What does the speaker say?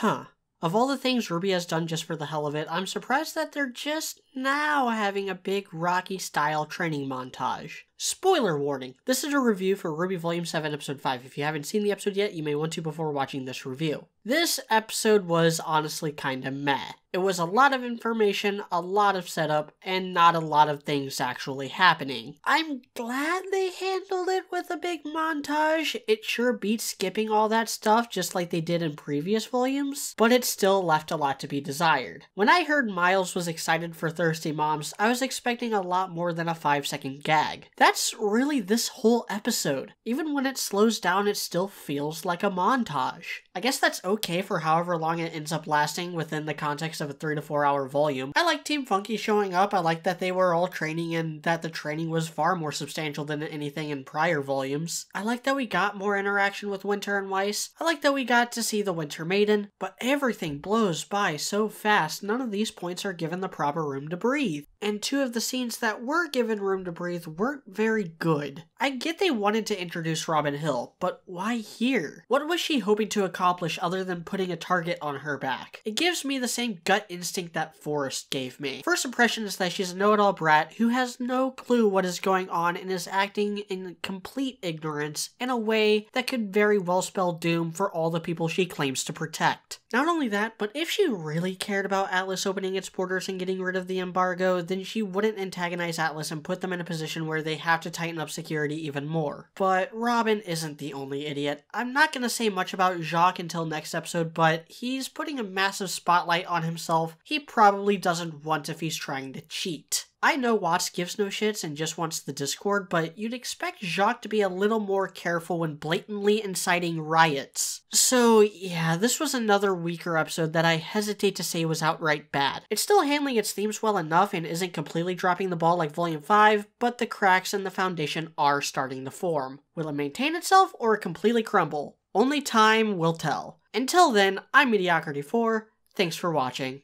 Huh. Of all the things RWBY has done just for the hell of it, I'm surprised that they're just now having a big Rocky style training montage. Spoiler warning this is a review for RWBY Volume 7, Episode 5. If you haven't seen the episode yet, you may want to before watching this review. This episode was honestly kinda meh. It was a lot of information, a lot of setup, and not a lot of things actually happening. I'm glad they handled it with a big montage. It sure beats skipping all that stuff just like they did in previous volumes, but it still left a lot to be desired. When I heard Miles was excited for Thirsty Moms, I was expecting a lot more than a 5 second gag. That's really this whole episode. Even when it slows down, it still feels like a montage. I guess that's okay for however long it ends up lasting within the context of a three to four hour volume. I like Team FNKI showing up. I like that they were all training and that the training was far more substantial than anything in prior volumes. I like that we got more interaction with Winter and Weiss. I like that we got to see the Winter Maiden, but everything blows by so fast, none of these points are given the proper room to breathe. And two of the scenes that were given room to breathe weren't very good. I get they wanted to introduce Robyn Hill, but why here? What was she hoping to accomplish other than putting a target on her back? It gives me the same gut instinct that Forrest gave me. First impression is that she's a know-it-all brat who has no clue what is going on and is acting in complete ignorance in a way that could very well spell doom for all the people she claims to protect. Not only that, but if she really cared about Atlas opening its borders and getting rid of the embargo, then she wouldn't antagonize Atlas and put them in a position where they have to tighten up security even more. But Robyn isn't the only idiot. I'm not gonna say much about Jacques until next episode, but he's putting a massive spotlight on himself. He probably doesn't want if he's trying to cheat. I know Watts gives no shits and just wants the Discord, but you'd expect Jacques to be a little more careful when blatantly inciting riots. So, yeah, this was another weaker episode that I hesitate to say was outright bad. It's still handling its themes well enough and isn't completely dropping the ball like Volume 5, but the cracks in the foundation are starting to form. Will it maintain itself or completely crumble? Only time will tell. Until then, I'm Mediaocrity4. Thanks for watching.